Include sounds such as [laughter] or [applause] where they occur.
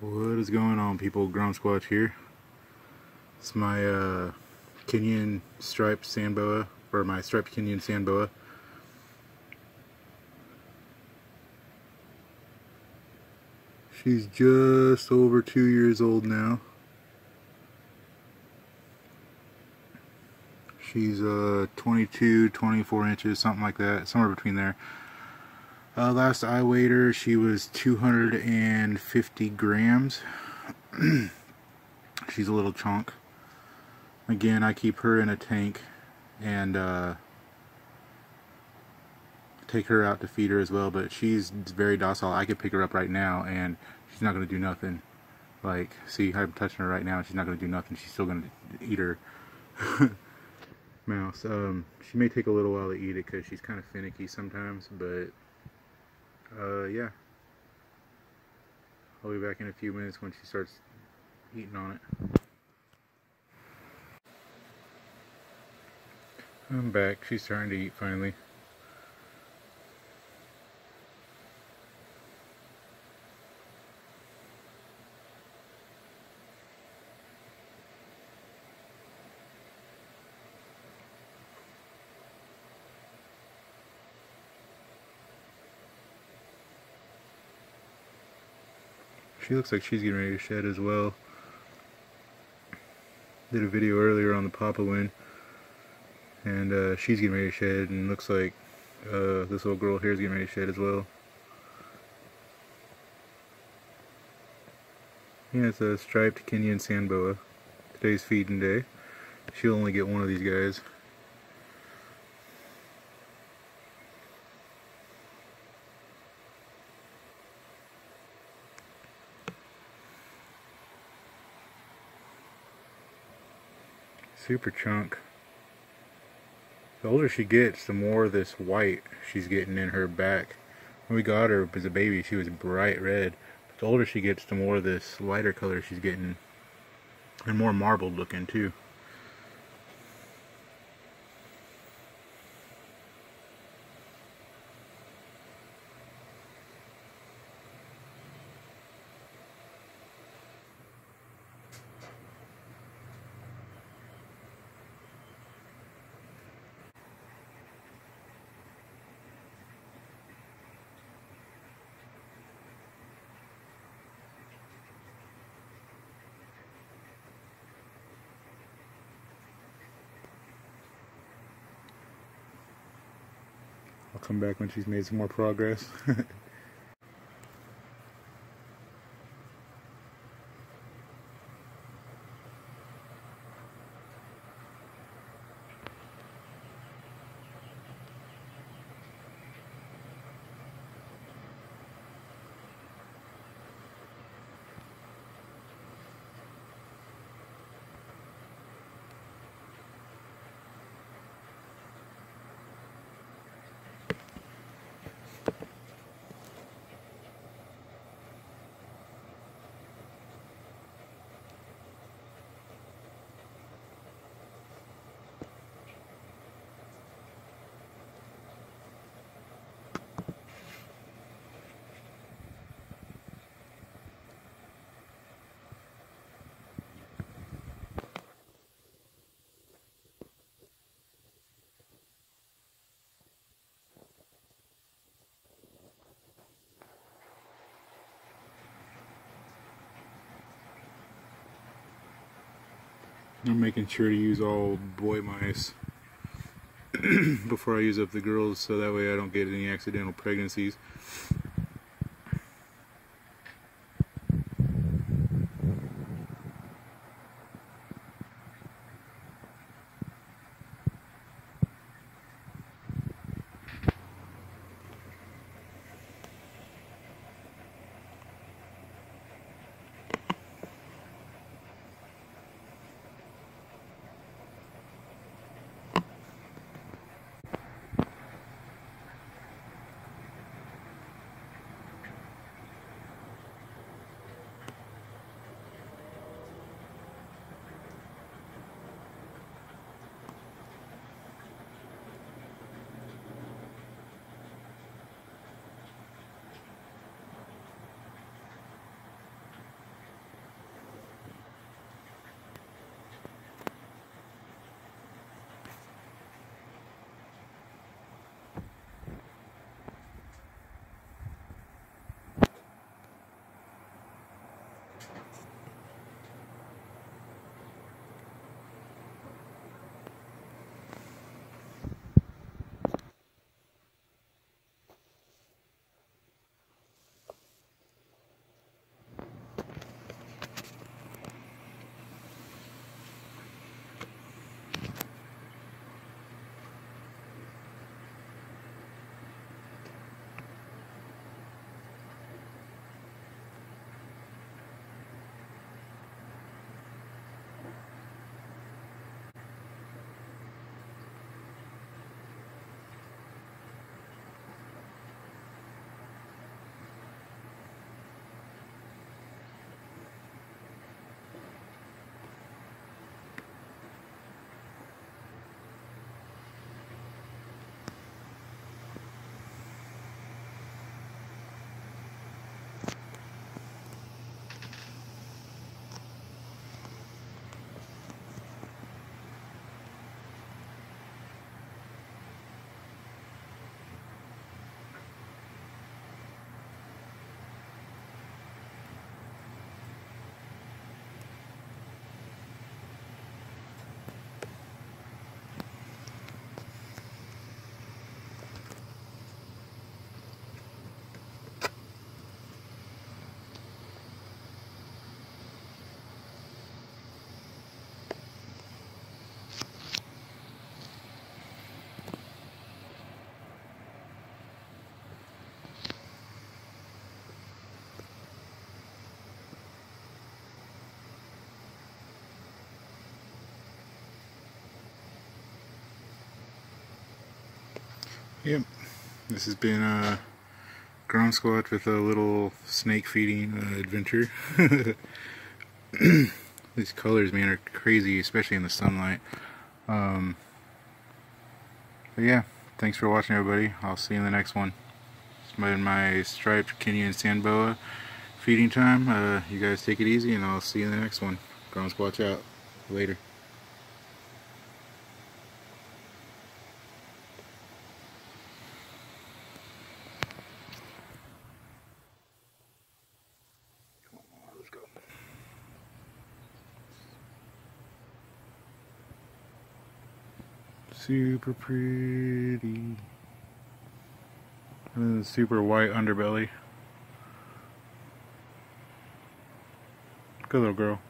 What is going on people? Grom Squatch here. It's my uh, Kenyan striped sand boa, or my striped Kenyan sand boa. She's just over two years old now. She's uh, 22, 24 inches, something like that, somewhere between there. Uh, last I weighed her, she was 250 grams. [clears throat] She's a little chunk. Again, I keep her in a tank and uh, take her out to feed her as well, but she's very docile. I could pick her up right now and she's not going to do nothing. Like, see, I'm touching her right now and she's not going to do nothing. She's still going to eat her [laughs] mouse. Um, she may take a little while to eat it because she's kind of finicky sometimes, but uh, yeah. I'll be back in a few minutes when she starts eating on it. I'm back. She's starting to eat finally. She looks like she's getting ready to shed as well. Did a video earlier on the Papuan, and uh, she's getting ready to shed, and looks like uh, this little girl here is getting ready to shed as well. Yeah, it's a striped Kenyan sand boa. Today's feeding day. She'll only get one of these guys. Super chunk. The older she gets, the more this white she's getting in her back. When we got her as a baby, she was bright red. But the older she gets, the more this lighter color she's getting. And more marbled looking too. I'll come back when she's made some more progress. [laughs] I'm making sure to use all boy mice [clears throat] before I use up the girls so that way I don't get any accidental pregnancies. This has been a Grom Squatch with a little snake feeding uh, adventure. [laughs] These colors, man, are crazy, especially in the sunlight. Um, but yeah, thanks for watching, everybody. I'll see you in the next one. It's my striped Kenyan sand boa feeding time. Uh, you guys take it easy, and I'll see you in the next one. Grom Squatch out. Later. Super pretty. And super white underbelly. Good little girl.